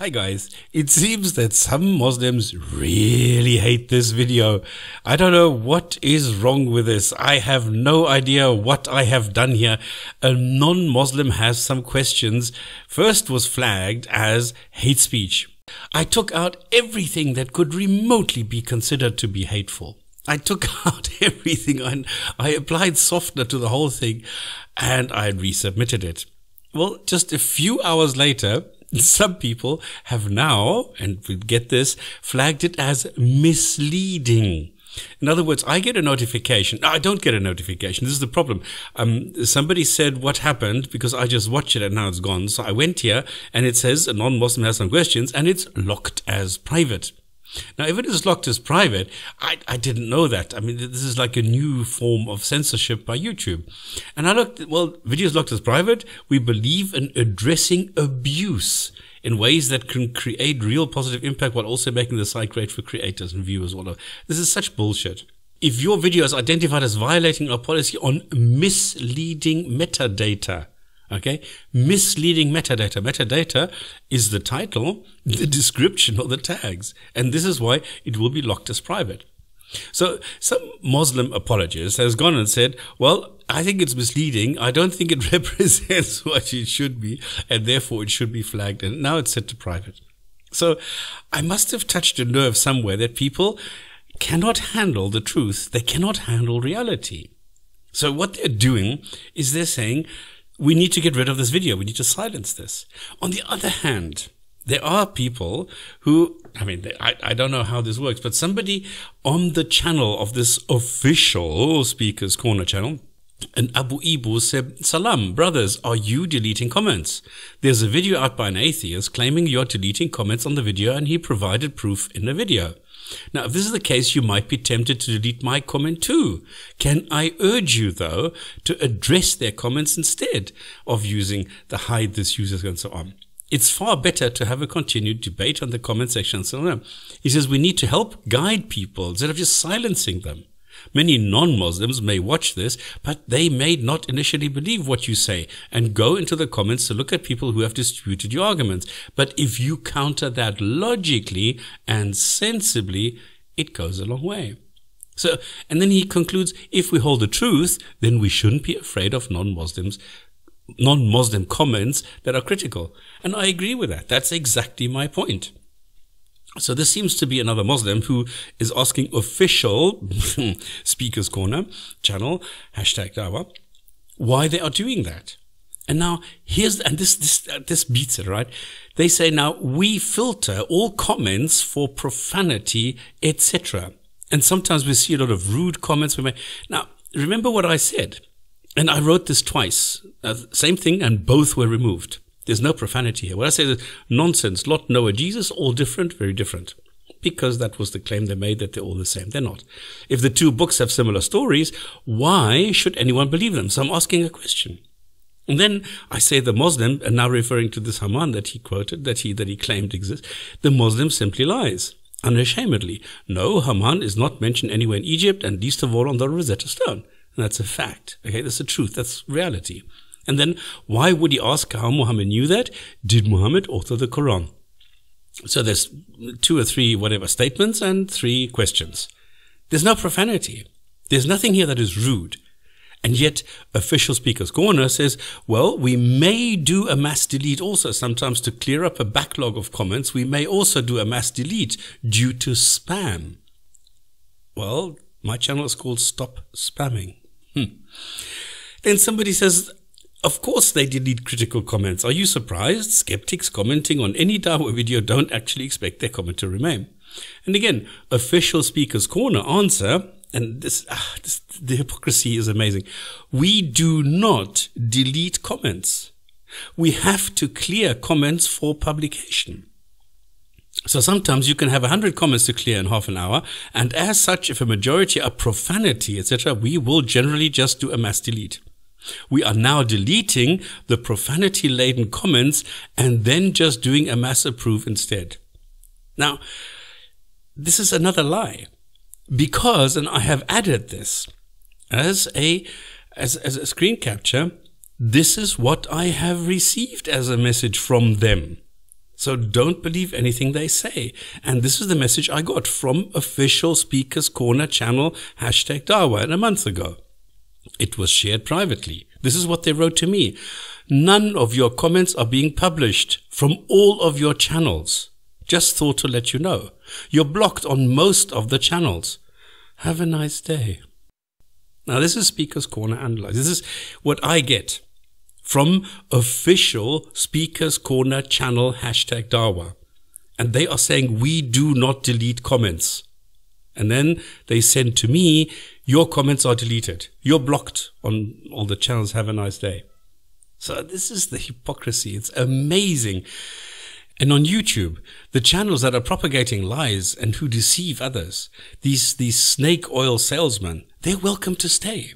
Hi guys, it seems that some Muslims really hate this video. I don't know what is wrong with this. I have no idea what I have done here. A non-Muslim has some questions. First was flagged as hate speech. I took out everything that could remotely be considered to be hateful. I took out everything and I applied softener to the whole thing and I resubmitted it. Well, just a few hours later, some people have now, and we get this, flagged it as misleading. In other words, I get a notification. No, I don't get a notification. This is the problem. Um, somebody said what happened because I just watched it and now it's gone. So I went here and it says a non-Muslim has some questions and it's locked as private. Now, if it is locked as private, I, I didn't know that. I mean, this is like a new form of censorship by YouTube. And I looked, well, videos locked as private, we believe in addressing abuse in ways that can create real positive impact while also making the site great for creators and viewers. This is such bullshit. If your video is identified as violating our policy on misleading metadata, Okay. Misleading metadata. Metadata is the title, the description, or the tags. And this is why it will be locked as private. So some Muslim apologist has gone and said, well, I think it's misleading. I don't think it represents what it should be, and therefore it should be flagged. And now it's set to private. So I must have touched a nerve somewhere that people cannot handle the truth. They cannot handle reality. So what they're doing is they're saying, we need to get rid of this video. We need to silence this. On the other hand, there are people who, I mean, I, I don't know how this works, but somebody on the channel of this official Speakers Corner channel, and Abu Ibu said, Salam, brothers, are you deleting comments? There's a video out by an atheist claiming you're deleting comments on the video and he provided proof in the video. Now, if this is the case, you might be tempted to delete my comment too. Can I urge you, though, to address their comments instead of using the hide this user and so on? It's far better to have a continued debate on the comment section. So he says we need to help guide people instead of just silencing them. Many non-Muslims may watch this, but they may not initially believe what you say and go into the comments to look at people who have disputed your arguments. But if you counter that logically and sensibly, it goes a long way. So, and then he concludes, if we hold the truth, then we shouldn't be afraid of non-Muslims non-Muslim comments that are critical. And I agree with that. That's exactly my point. So this seems to be another Muslim who is asking official Speakers Corner channel, hashtag Dawa, why they are doing that. And now here's, and this, this, uh, this beats it, right? They say now we filter all comments for profanity, etc. And sometimes we see a lot of rude comments. Now, remember what I said. And I wrote this twice. Uh, same thing, and both were removed. There's no profanity here. What I say is nonsense. Lot, Noah, Jesus, all different, very different. Because that was the claim they made that they're all the same. They're not. If the two books have similar stories, why should anyone believe them? So I'm asking a question. And then I say the Muslim, and now referring to this Haman that he quoted, that he, that he claimed exists, the Muslim simply lies. Unashamedly. No, Haman is not mentioned anywhere in Egypt, and least of all on the Rosetta Stone. And that's a fact. Okay, that's the truth. That's reality. And then why would he ask how Muhammad knew that? Did Muhammad author the Quran? So there's two or three whatever statements and three questions. There's no profanity. There's nothing here that is rude. And yet, official speakers corner says, well, we may do a mass delete also sometimes to clear up a backlog of comments. We may also do a mass delete due to spam. Well, my channel is called Stop Spamming. Hmm. Then somebody says, of course, they delete critical comments. Are you surprised? Skeptics commenting on any Dawa video don't actually expect their comment to remain. And again, official speaker's corner answer, and this, ah, this, the hypocrisy is amazing. We do not delete comments. We have to clear comments for publication. So sometimes you can have a hundred comments to clear in half an hour, and as such, if a majority are profanity, etc., we will generally just do a mass delete. We are now deleting the profanity laden comments and then just doing a mass approve instead. Now, this is another lie because, and I have added this as a, as, as a screen capture, this is what I have received as a message from them. So don't believe anything they say. And this is the message I got from official Speakers Corner channel hashtag Dawa a month ago. It was shared privately. This is what they wrote to me. None of your comments are being published from all of your channels. Just thought to let you know. You're blocked on most of the channels. Have a nice day. Now, this is Speaker's Corner Analyze. This is what I get from official Speakers Corner channel hashtag Dawa. And they are saying we do not delete comments. And then they send to me, your comments are deleted. You're blocked on all the channels. Have a nice day. So this is the hypocrisy. It's amazing. And on YouTube, the channels that are propagating lies and who deceive others, these, these snake oil salesmen, they're welcome to stay.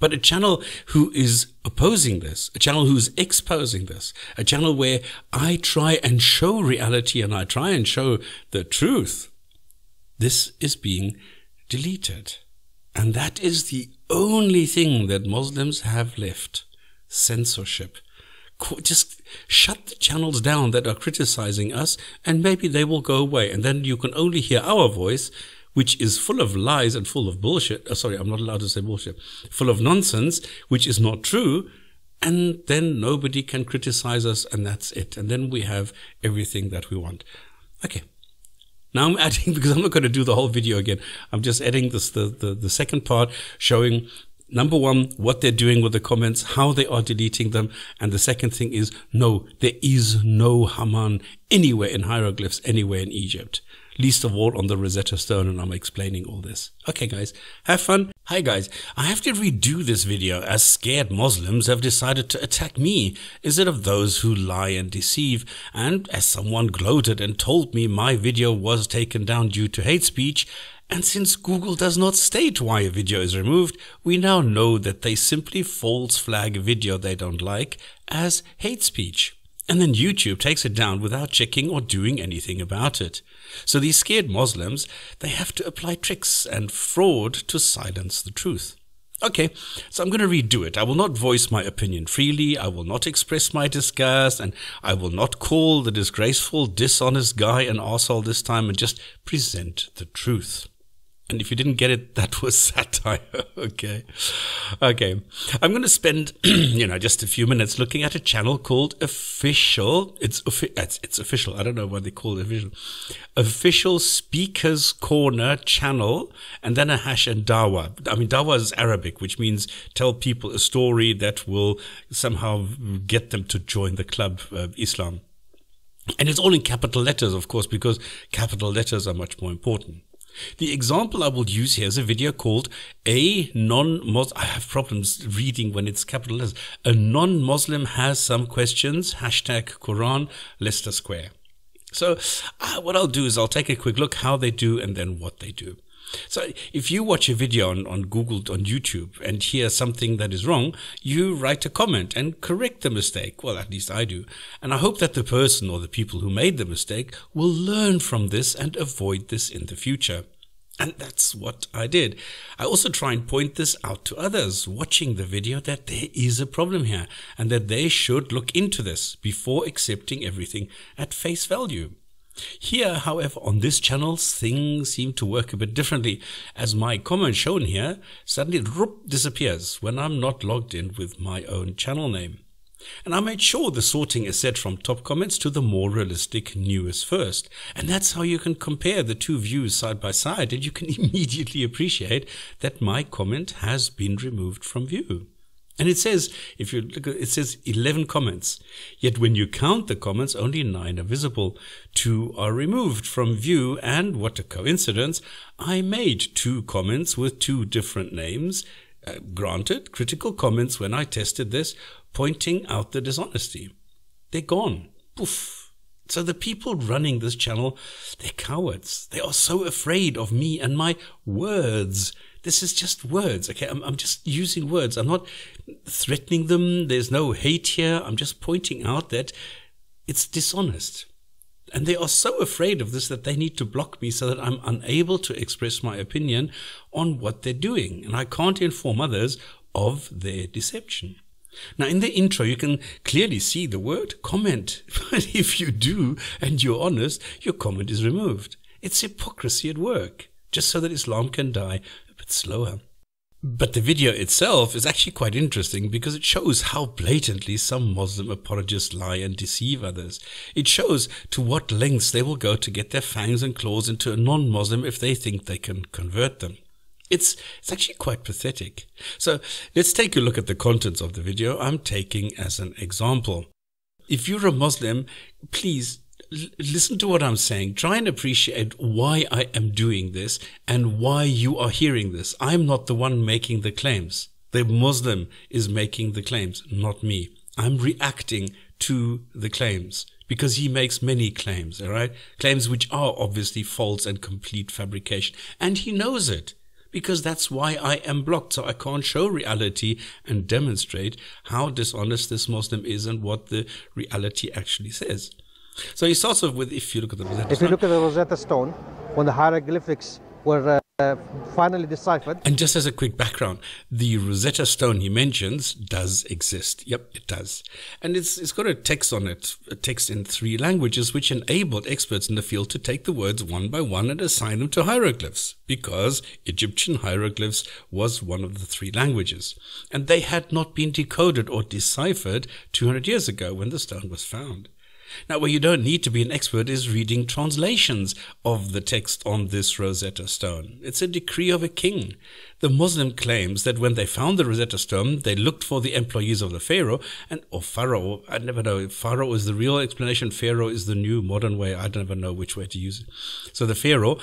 But a channel who is opposing this, a channel who's exposing this, a channel where I try and show reality and I try and show the truth, this is being deleted. And that is the only thing that Muslims have left censorship. Just shut the channels down that are criticizing us, and maybe they will go away. And then you can only hear our voice which is full of lies and full of bullshit. Oh, sorry, I'm not allowed to say bullshit. Full of nonsense, which is not true. And then nobody can criticize us, and that's it. And then we have everything that we want. Okay. Now I'm adding, because I'm not going to do the whole video again. I'm just adding this, the, the, the second part showing number one, what they're doing with the comments, how they are deleting them. And the second thing is, no, there is no Haman anywhere in hieroglyphs, anywhere in Egypt least of all on the Rosetta Stone, and I'm explaining all this. Okay, guys, have fun. Hi, guys. I have to redo this video as scared Muslims have decided to attack me instead of those who lie and deceive. And as someone gloated and told me my video was taken down due to hate speech, and since Google does not state why a video is removed, we now know that they simply false flag a video they don't like as hate speech. And then YouTube takes it down without checking or doing anything about it. So these scared Muslims, they have to apply tricks and fraud to silence the truth. Okay, so I'm going to redo it. I will not voice my opinion freely. I will not express my disgust, and I will not call the disgraceful, dishonest guy an asshole this time and just present the truth. And if you didn't get it, that was satire. okay. Okay. I'm going to spend, you know, just a few minutes looking at a channel called Official. It's, it's, it's official. I don't know what they call it official. Official Speakers Corner channel and then a hash and dawa. I mean, dawa is Arabic, which means tell people a story that will somehow get them to join the club of Islam. And it's all in capital letters, of course, because capital letters are much more important. The example I will use here is a video called A Non-Muslim, I have problems reading when it's capital letters. A non-Muslim has some questions, hashtag Quran, Leicester Square. So uh, what I'll do is I'll take a quick look how they do and then what they do. So if you watch a video on, on Google, on YouTube and hear something that is wrong, you write a comment and correct the mistake. Well, at least I do. And I hope that the person or the people who made the mistake will learn from this and avoid this in the future. And that's what I did. I also try and point this out to others watching the video that there is a problem here and that they should look into this before accepting everything at face value. Here, however, on this channel, things seem to work a bit differently, as my comment shown here suddenly disappears when I'm not logged in with my own channel name. And I made sure the sorting is set from top comments to the more realistic newest first. And that's how you can compare the two views side by side and you can immediately appreciate that my comment has been removed from view. And it says, if you look it says 11 comments. Yet when you count the comments, only nine are visible. Two are removed from view. And what a coincidence. I made two comments with two different names. Uh, granted, critical comments when I tested this, pointing out the dishonesty. They're gone. Poof. So the people running this channel, they're cowards. They are so afraid of me and my words. This is just words, okay? I'm, I'm just using words. I'm not threatening them. There's no hate here. I'm just pointing out that it's dishonest. And they are so afraid of this that they need to block me so that I'm unable to express my opinion on what they're doing. And I can't inform others of their deception. Now, in the intro, you can clearly see the word comment. But if you do and you're honest, your comment is removed. It's hypocrisy at work, just so that Islam can die a bit slower. But the video itself is actually quite interesting because it shows how blatantly some Muslim apologists lie and deceive others. It shows to what lengths they will go to get their fangs and claws into a non-Muslim if they think they can convert them. It's, it's actually quite pathetic. So let's take a look at the contents of the video I'm taking as an example. If you're a Muslim, please listen to what I'm saying. Try and appreciate why I am doing this and why you are hearing this. I'm not the one making the claims. The Muslim is making the claims, not me. I'm reacting to the claims because he makes many claims, all right? Claims which are obviously false and complete fabrication. And he knows it because that's why I am blocked. So I can't show reality and demonstrate how dishonest this Muslim is and what the reality actually says. So he starts off with if you look at the Rosetta If you look at the Rosetta Stone, when the hieroglyphics were uh, finally deciphered. And just as a quick background, the Rosetta Stone he mentions does exist. Yep, it does. And it's, it's got a text on it, a text in three languages, which enabled experts in the field to take the words one by one and assign them to hieroglyphs, because Egyptian hieroglyphs was one of the three languages. And they had not been decoded or deciphered 200 years ago when the stone was found. Now, where you don't need to be an expert is reading translations of the text on this Rosetta Stone. It's a decree of a king. The Muslim claims that when they found the Rosetta Stone, they looked for the employees of the Pharaoh and or Pharaoh. I never know if Pharaoh is the real explanation. Pharaoh is the new modern way. I don't ever know which way to use it. So the Pharaoh,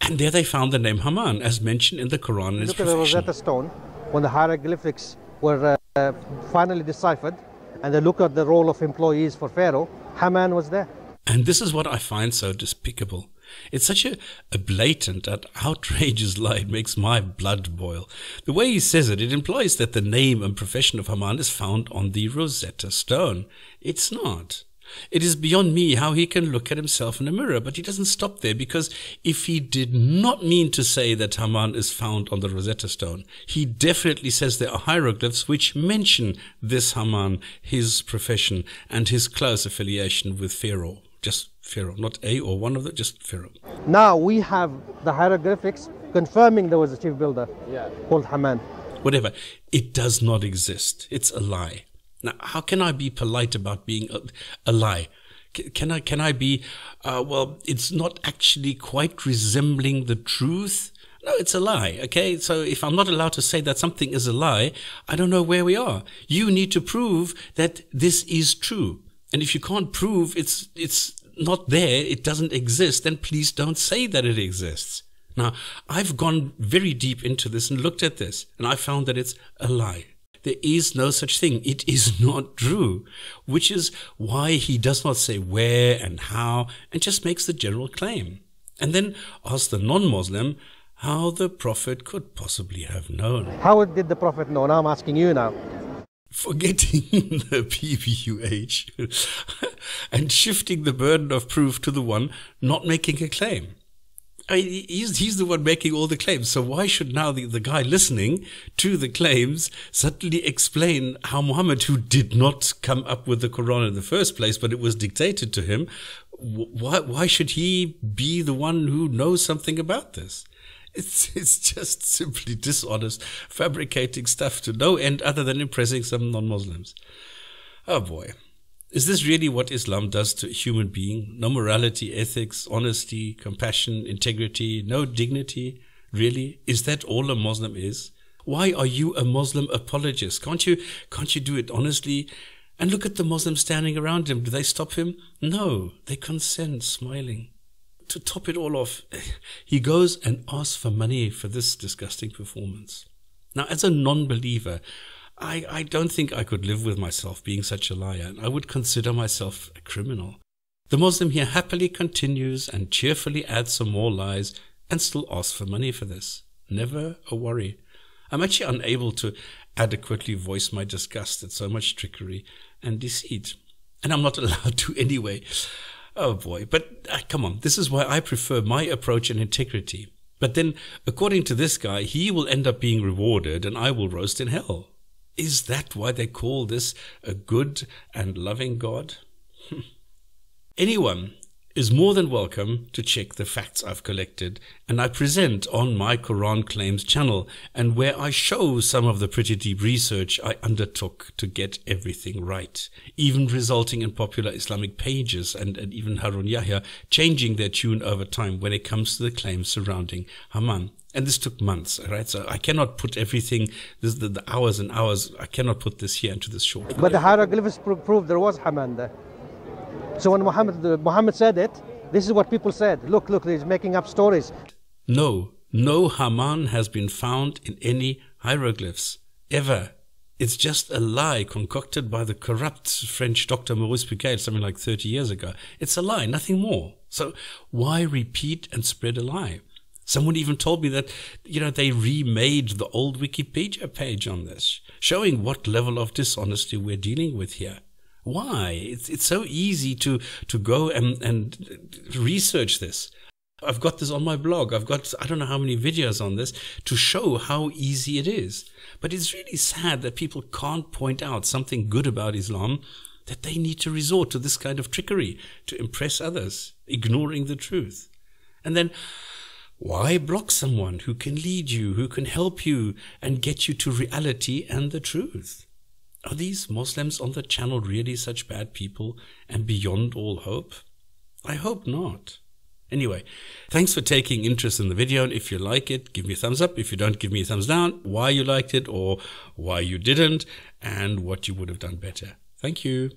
and there they found the name Haman, as mentioned in the Quran. Look at the Rosetta Stone when the hieroglyphics were uh, finally deciphered, and they look at the role of employees for Pharaoh Haman was there. And this is what I find so despicable. It's such a, a blatant and outrageous lie. It makes my blood boil. The way he says it, it implies that the name and profession of Haman is found on the Rosetta Stone. It's not. It is beyond me how he can look at himself in a mirror, but he doesn't stop there because if he did not mean to say that Haman is found on the Rosetta Stone, he definitely says there are hieroglyphs which mention this Haman, his profession, and his close affiliation with Pharaoh. Just Pharaoh, not a or one of them, just Pharaoh. Now we have the hieroglyphics confirming there was a chief builder yeah. called Haman. Whatever. It does not exist. It's a lie. Now, how can I be polite about being a, a lie? Can I, can I be, uh, well, it's not actually quite resembling the truth. No, it's a lie. Okay. So if I'm not allowed to say that something is a lie, I don't know where we are. You need to prove that this is true. And if you can't prove it's, it's not there, it doesn't exist, then please don't say that it exists. Now, I've gone very deep into this and looked at this and I found that it's a lie. There is no such thing. It is not true, which is why he does not say where and how and just makes the general claim. And then asks the non-Muslim how the Prophet could possibly have known. How did the Prophet know? Now I'm asking you now. Forgetting the PBUH and shifting the burden of proof to the one not making a claim. I mean, he's, he's the one making all the claims. So why should now the, the guy listening to the claims suddenly explain how Muhammad, who did not come up with the Quran in the first place, but it was dictated to him, why, why should he be the one who knows something about this? It's, it's just simply dishonest, fabricating stuff to no end other than impressing some non-Muslims. Oh boy. Is this really what Islam does to a human being? No morality, ethics, honesty, compassion, integrity, no dignity? Really? Is that all a Muslim is? Why are you a Muslim apologist? Can't you, can't you do it honestly? And look at the Muslims standing around him. Do they stop him? No, they consent, smiling. To top it all off, he goes and asks for money for this disgusting performance. Now, as a non-believer, I, I don't think I could live with myself being such a liar, and I would consider myself a criminal. The Muslim here happily continues and cheerfully adds some more lies and still asks for money for this. Never a worry. I'm actually unable to adequately voice my disgust at so much trickery and deceit. And I'm not allowed to anyway. Oh boy. But uh, come on, this is why I prefer my approach and integrity. But then, according to this guy, he will end up being rewarded and I will roast in hell. Is that why they call this a good and loving God? Hmm. Anyone is more than welcome to check the facts I've collected and I present on my Quran Claims channel and where I show some of the pretty deep research I undertook to get everything right, even resulting in popular Islamic pages and, and even Harun Yahya changing their tune over time when it comes to the claims surrounding Haman. And this took months, right? So I cannot put everything, this, the, the hours and hours, I cannot put this here into this short. But the hieroglyphs pro- prove there was Haman there. So when Muhammad, Muhammad said it, this is what people said. Look, look, he's making up stories. No, no Haman has been found in any hieroglyphs, ever. It's just a lie concocted by the corrupt French Dr. Maurice Bucaille something like 30 years ago. It's a lie, nothing more. So why repeat and spread a lie? Someone even told me that, you know, they remade the old Wikipedia page on this, showing what level of dishonesty we're dealing with here. Why? It's, it's so easy to, to go and, and research this. I've got this on my blog. I've got, I don't know how many videos on this to show how easy it is. But it's really sad that people can't point out something good about Islam that they need to resort to this kind of trickery to impress others, ignoring the truth. And then, why block someone who can lead you, who can help you and get you to reality and the truth? Are these Muslims on the channel really such bad people and beyond all hope? I hope not. Anyway, thanks for taking interest in the video. And if you like it, give me a thumbs up. If you don't, give me a thumbs down. Why you liked it or why you didn't and what you would have done better. Thank you.